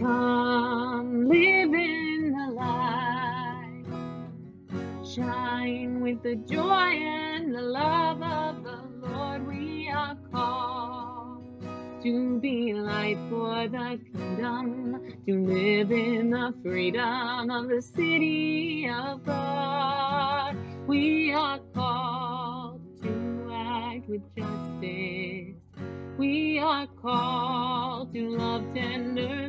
Come live in the light. Shine with the joy and the love of the Lord. We are called to be light for the kingdom, to live in the freedom of the city of God. We are called to act with justice. We are called to love tenderly.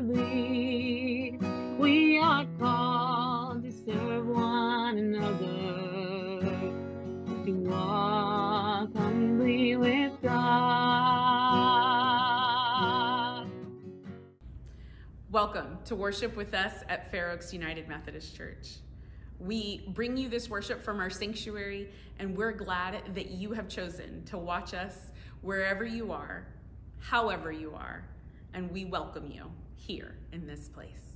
Welcome to worship with us at Fair Oaks United Methodist Church. We bring you this worship from our sanctuary, and we're glad that you have chosen to watch us wherever you are, however you are, and we welcome you here in this place.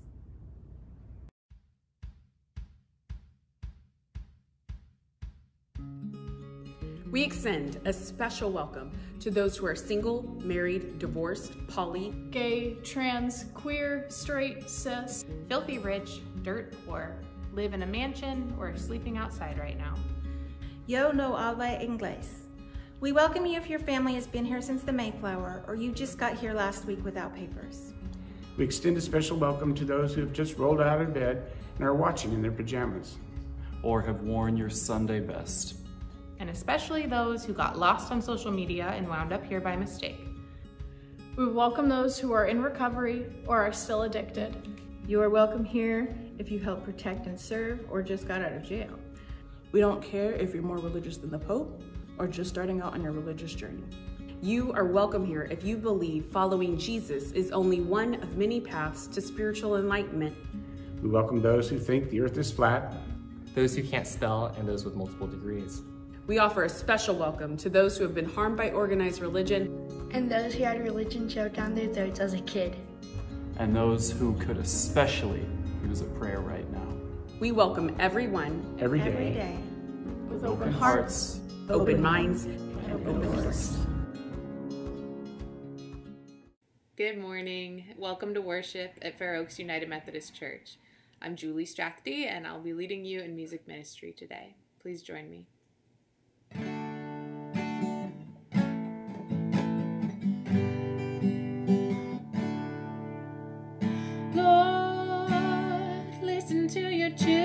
We extend a special welcome to those who are single, married, divorced, poly, gay, trans, queer, straight, cis, filthy rich, dirt poor, live in a mansion, or are sleeping outside right now. Yo no habla inglés. We welcome you if your family has been here since the Mayflower or you just got here last week without papers. We extend a special welcome to those who have just rolled out of bed and are watching in their pajamas. Or have worn your Sunday best. And especially those who got lost on social media and wound up here by mistake. We welcome those who are in recovery or are still addicted. You are welcome here if you help protect and serve or just got out of jail. We don't care if you're more religious than the Pope or just starting out on your religious journey. You are welcome here if you believe following Jesus is only one of many paths to spiritual enlightenment. We welcome those who think the earth is flat, those who can't spell, and those with multiple degrees. We offer a special welcome to those who have been harmed by organized religion, and those who had religion shoved down their throats as a kid, and those who could especially use a prayer right now. We welcome everyone, every day, every day. with open, open hearts, hearts, open minds, and open doors. Good morning. Welcome to worship at Fair Oaks United Methodist Church. I'm Julie Strathdee, and I'll be leading you in music ministry today. Please join me. Listen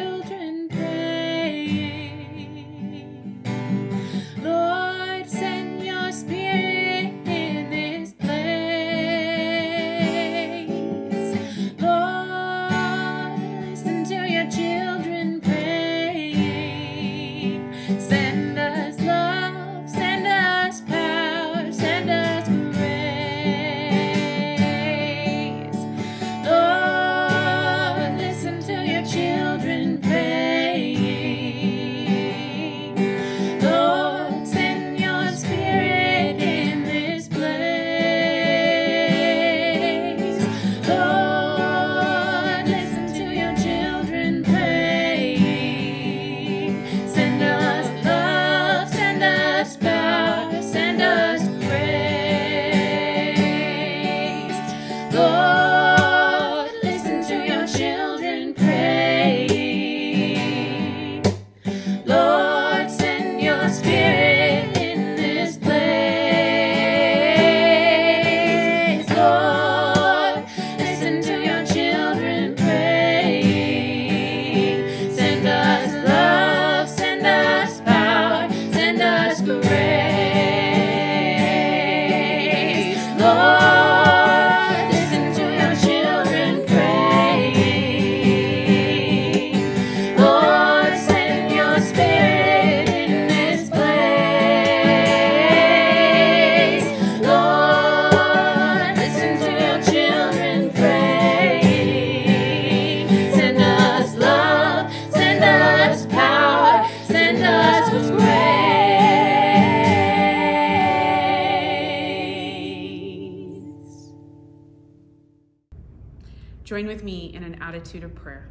attitude of prayer.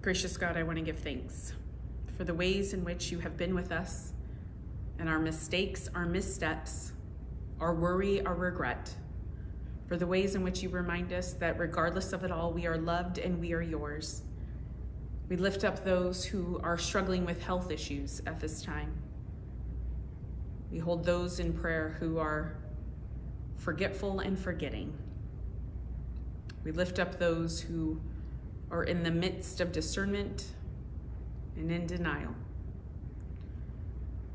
Gracious God, I want to give thanks for the ways in which you have been with us and our mistakes, our missteps, our worry, our regret, for the ways in which you remind us that regardless of it all, we are loved and we are yours. We lift up those who are struggling with health issues at this time. We hold those in prayer who are forgetful and forgetting. We lift up those who are in the midst of discernment and in denial.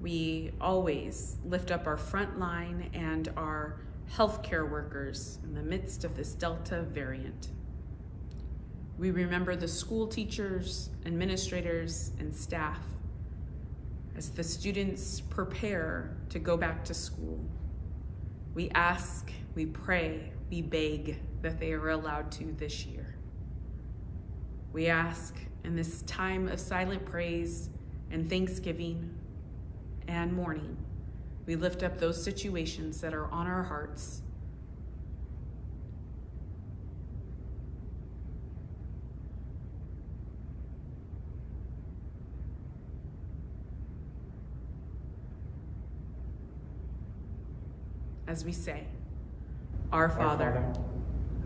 We always lift up our front line and our healthcare workers in the midst of this Delta variant. We remember the school teachers, administrators, and staff as the students prepare to go back to school. We ask, we pray, we beg that they are allowed to this year. We ask in this time of silent praise and thanksgiving and mourning, we lift up those situations that are on our hearts as we say, Our Father, Father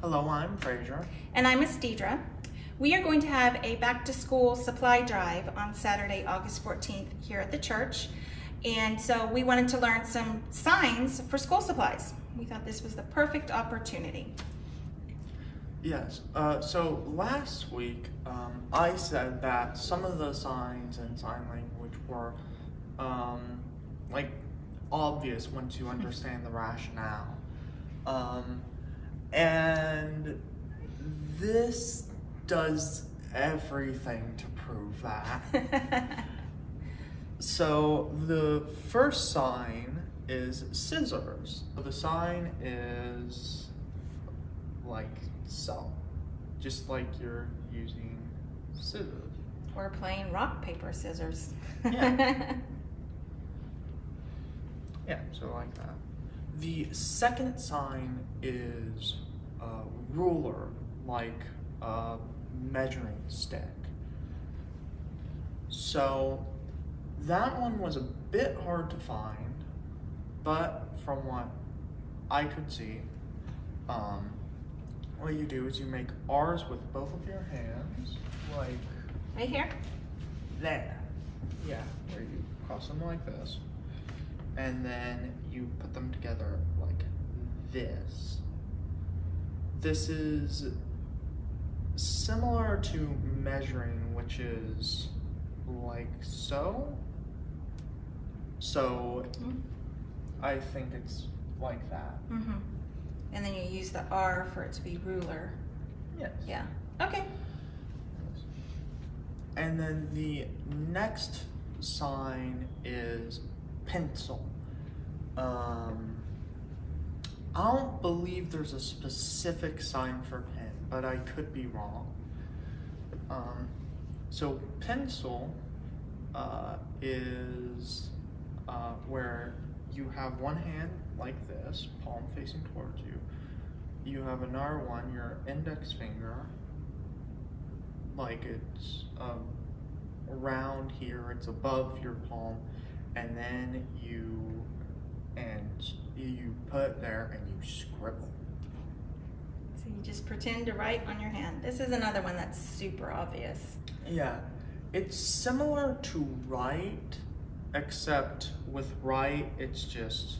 Hello, I'm Fraser. And I'm Miss Dedra. We are going to have a back to school supply drive on Saturday, August 14th here at the church. And so we wanted to learn some signs for school supplies. We thought this was the perfect opportunity. Yes, uh, so last week um, I said that some of the signs and sign language were um, like obvious once you understand the rationale. Um, and this does everything to prove that. so the first sign is scissors. The sign is like so, just like you're using scissors. Or playing rock, paper, scissors. yeah. yeah, so like that. The second sign is a ruler, like a measuring stick. So that one was a bit hard to find, but from what I could see, um, what you do is you make R's with both of your hands, like right here. There, yeah, where you cross them like this and then you put them together like this. This is similar to measuring, which is like so. So mm-hmm. I think it's like that. Mm-hmm. And then you use the R for it to be ruler. Yes. Yeah. Okay. And then the next sign is pencil. Um, I don't believe there's a specific sign for pen, but I could be wrong. Um, so pencil uh, is uh, where you have one hand like this, palm facing towards you. You have another one, your index finger, like it's um, around here, it's above your palm, and then you and you put there and you scribble. So you just pretend to write on your hand. This is another one that's super obvious. Yeah, it's similar to write, except with write, it's just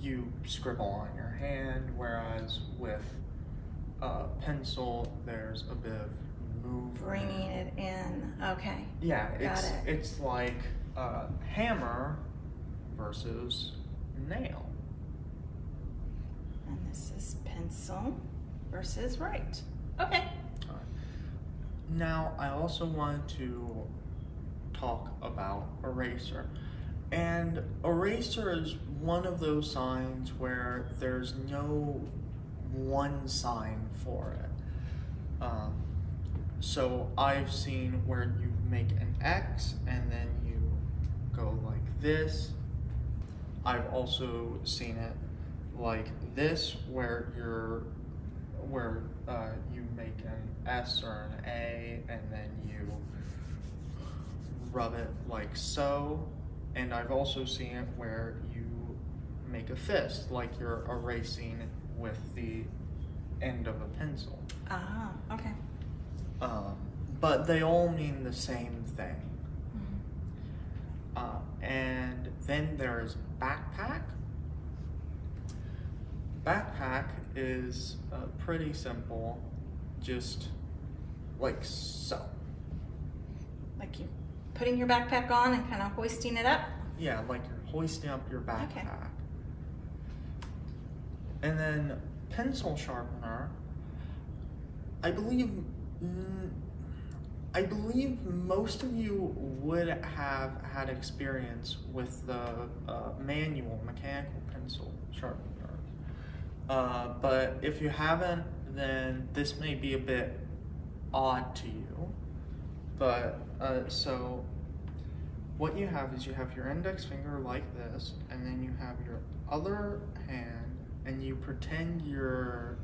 you scribble on your hand, whereas with uh, pencil, there's a bit of movement. Bringing it in, okay. Yeah, Got it's, it. it's like a hammer versus nail. And this is pencil versus write. Okay. Now, I also wanted to talk about eraser. And eraser is one of those signs where there's no one sign for it. Um, so I've seen where you make an X and then you go like this. I've also seen it like this where you're where uh, you make an S or an A and then you rub it like so. And I've also seen it where you make a fist, like you're erasing with the end of a pencil. Ah, okay. Um, but they all mean the same thing. Mm-hmm. Uh, and then there's backpack. Backpack is uh, pretty simple, just like so. Like you're putting your backpack on and kind of hoisting it up? Yeah, like you're hoisting up your backpack. Okay. And then pencil sharpener, I believe, mm, I believe most of you would have had experience with the uh, manual mechanical pencil sharpeners. Uh, but if you haven't, then this may be a bit odd to you. But uh, so what you have is you have your index finger like this, and then you have your other hand, and you pretend you're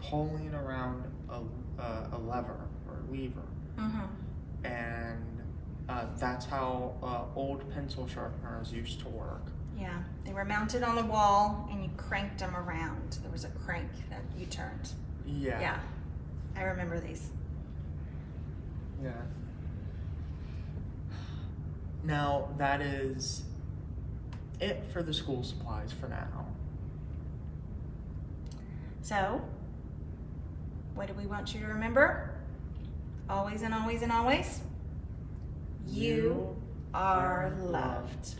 pulling around a, uh, a lever or a lever. Mm-hmm. And uh, that's how uh, old pencil sharpeners used to work. Yeah, they were mounted on the wall and you cranked them around. There was a crank that you turned. Yeah. Yeah, I remember these. Yeah. Now, that is it for the school supplies for now. So, what do we want you to remember? Always and always and always? You are loved.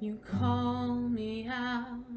You call me out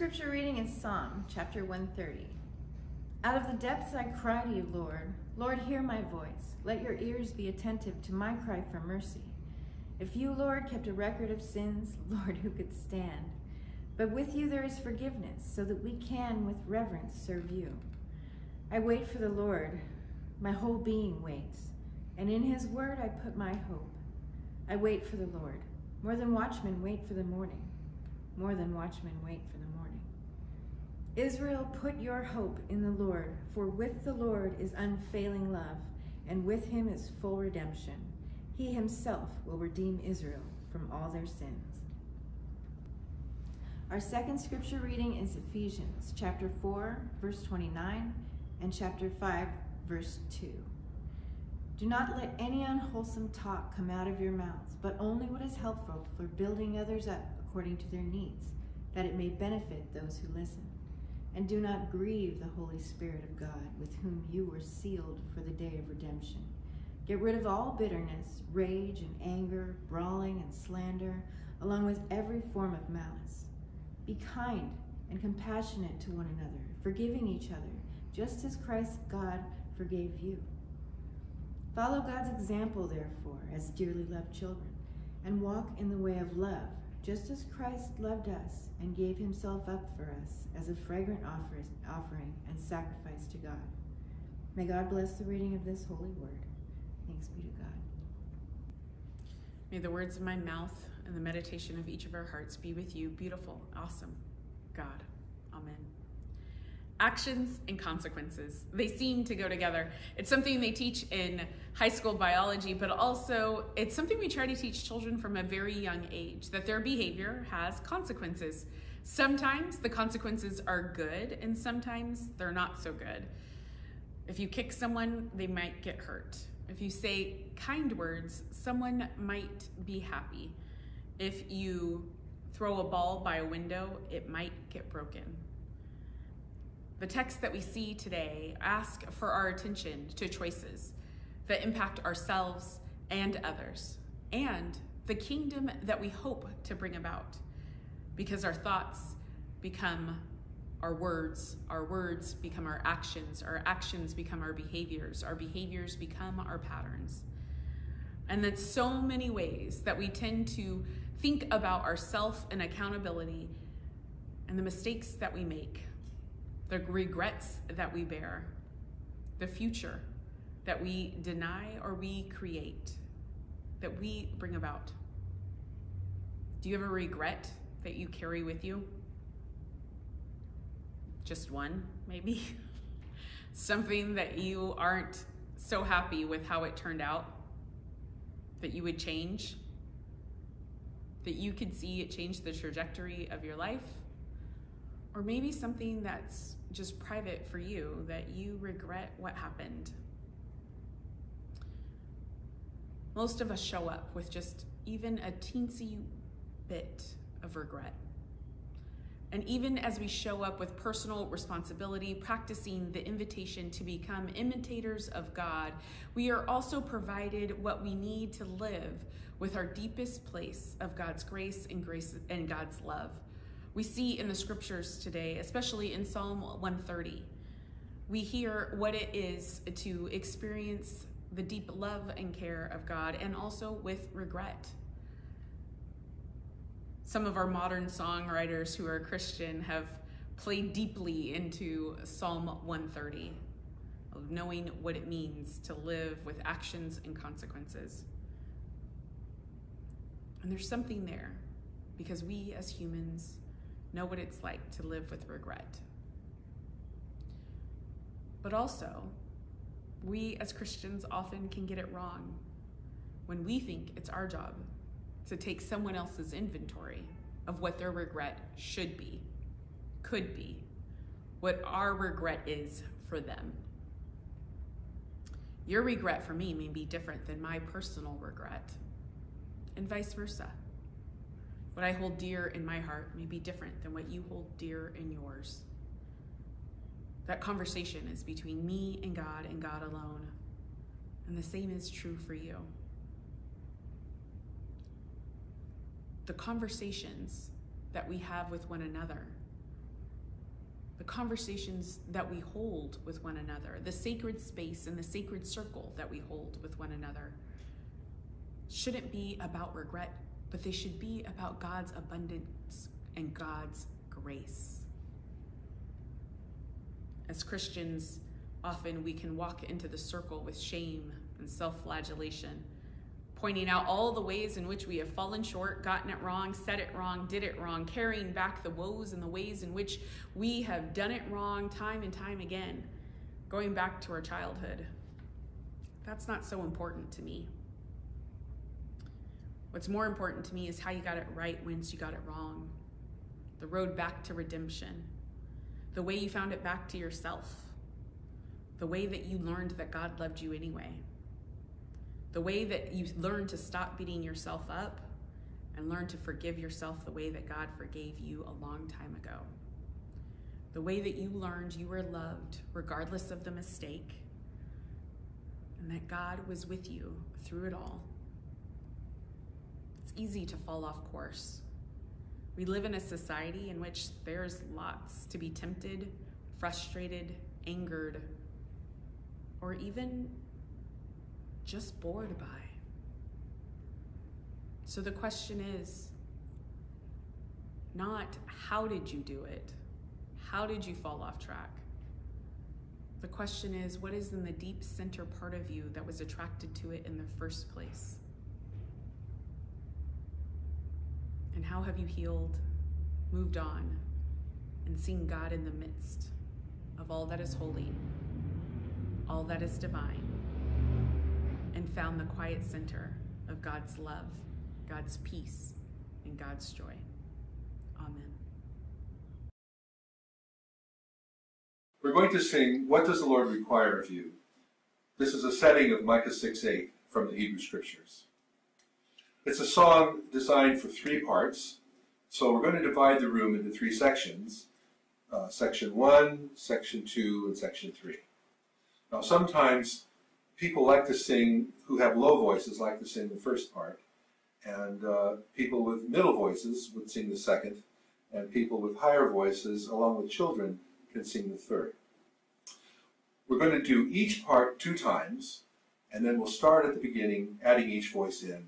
scripture reading is Psalm chapter 130. Out of the depths I cry to you, Lord. Lord, hear my voice. Let your ears be attentive to my cry for mercy. If you, Lord, kept a record of sins, Lord, who could stand? But with you there is forgiveness, so that we can with reverence serve you. I wait for the Lord. My whole being waits, and in his word I put my hope. I wait for the Lord. More than watchmen wait for the morning. More than watchmen wait for the morning. Israel, put your hope in the Lord, for with the Lord is unfailing love, and with him is full redemption. He himself will redeem Israel from all their sins. Our second scripture reading is Ephesians chapter 4, verse 29, and chapter 5, verse 2. Do not let any unwholesome talk come out of your mouths, but only what is helpful for building others up according to their needs, that it may benefit those who listen. And do not grieve the Holy Spirit of God, with whom you were sealed for the day of redemption. Get rid of all bitterness, rage, and anger, brawling, and slander, along with every form of malice. Be kind and compassionate to one another, forgiving each other, just as Christ God forgave you. Follow God's example, therefore, as dearly loved children, and walk in the way of love, just as Christ loved us and gave himself up for us as a fragrant offering and sacrifice to God. May God bless the reading of this holy word. Thanks be to God. May the words of my mouth and the meditation of each of our hearts be with you, beautiful, awesome God. Amen. Actions and consequences. They seem to go together. It's something they teach in high school biology, but also it's something we try to teach children from a very young age that their behavior has consequences. Sometimes the consequences are good, and sometimes they're not so good. If you kick someone, they might get hurt. If you say kind words, someone might be happy. If you throw a ball by a window, it might get broken. The texts that we see today ask for our attention to choices that impact ourselves and others, and the kingdom that we hope to bring about, because our thoughts become our words, our words become our actions, our actions become our behaviors, our behaviors become our patterns. And that's so many ways that we tend to think about ourself and accountability and the mistakes that we make, the regrets that we bear, the future that we deny or we create, that we bring about. Do you have a regret that you carry with you? Just one, maybe? Something that you aren't so happy with how it turned out that you would change? that you could see it change the trajectory of your life, or maybe something that's just private for you that you regret what happened. Most of us show up with just even a teensy bit of regret. And even as we show up with personal responsibility, practicing the invitation to become imitators of God, we are also provided what we need to live with our deepest place of God's grace and grace and God's love. We see in the scriptures today, especially in Psalm 130, we hear what it is to experience the deep love and care of God and also with regret. Some of our modern songwriters who are Christian have played deeply into Psalm 130, of knowing what it means to live with actions and consequences. And there's something there because we as humans know what it's like to live with regret. But also, we as Christians often can get it wrong when we think it's our job to take someone else's inventory of what their regret should be, could be, what our regret is for them. Your regret for me may be different than my personal regret and vice versa. What I hold dear in my heart may be different than what you hold dear in yours. That conversation is between me and God and God alone. And the same is true for you. The conversations that we have with one another the conversations that we hold with one another, the sacred space and the sacred circle that we hold with one another shouldn't be about regret, but they should be about God's abundance and God's grace. As Christians, often we can walk into the circle with shame and self flagellation, pointing out all the ways in which we have fallen short, gotten it wrong, said it wrong, did it wrong, carrying back the woes and the ways in which we have done it wrong time and time again, going back to our childhood. That's not so important to me. What's more important to me is how you got it right once you got it wrong. The road back to redemption. The way you found it back to yourself. The way that you learned that God loved you anyway. The way that you learned to stop beating yourself up and learn to forgive yourself the way that God forgave you a long time ago. The way that you learned you were loved regardless of the mistake and that God was with you through it all it's easy to fall off course. We live in a society in which there's lots to be tempted, frustrated, angered, or even just bored by. So the question is not how did you do it? How did you fall off track? The question is what is in the deep center part of you that was attracted to it in the first place? And how have you healed, moved on, and seen God in the midst of all that is holy, all that is divine, and found the quiet center of God's love, God's peace, and God's joy? Amen. We're going to sing, What Does the Lord Require of You? This is a setting of Micah 6 8 from the Hebrew Scriptures. It's a song designed for three parts, so we're going to divide the room into three sections. Uh, section 1, Section 2, and Section 3. Now sometimes people like to sing, who have low voices, like to sing the first part, and uh, people with middle voices would sing the second, and people with higher voices, along with children, can sing the third. We're going to do each part two times, and then we'll start at the beginning, adding each voice in,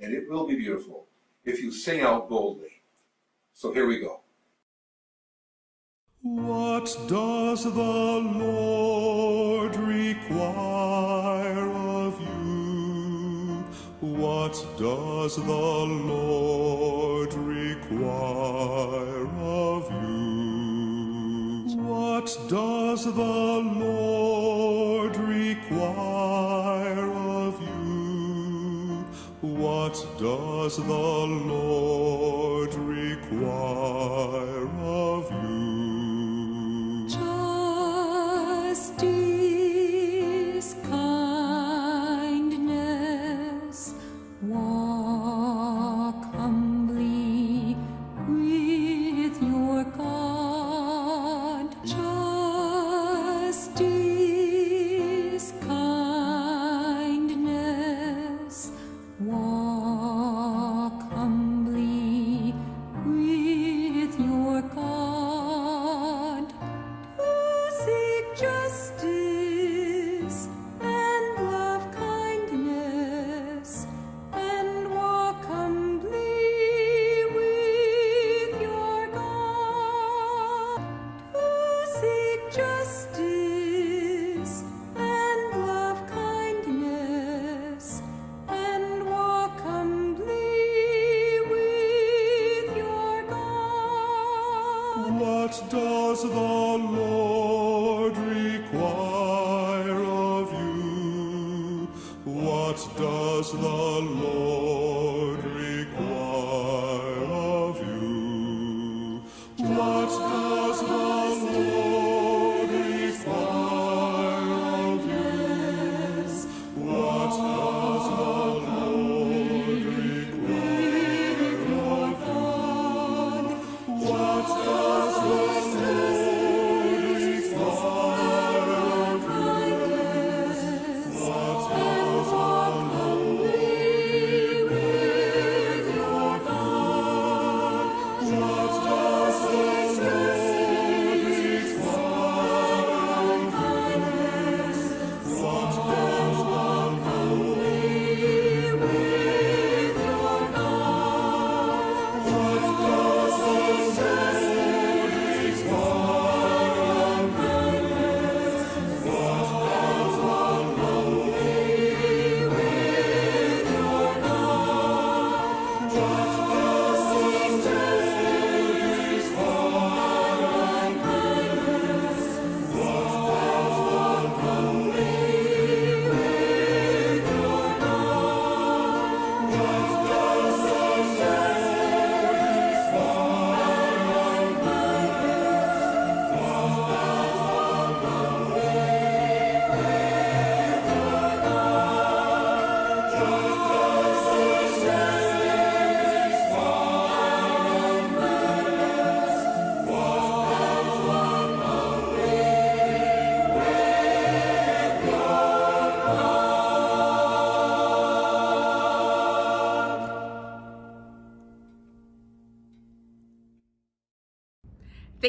and it will be beautiful if you sing out boldly. So here we go. What does the Lord require of you? What does the Lord require of you? What does the Lord What does the Lord 我。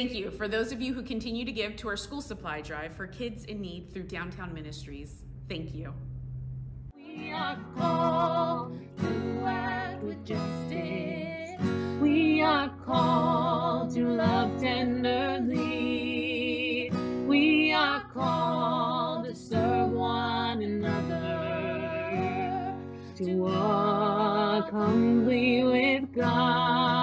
Thank you for those of you who continue to give to our school supply drive for kids in need through Downtown Ministries. Thank you. We are called to act with justice. We are called to love tenderly. We are called to serve one another, to walk humbly with God.